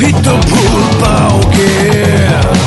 빛도 불 빠오게.